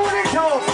Bonito.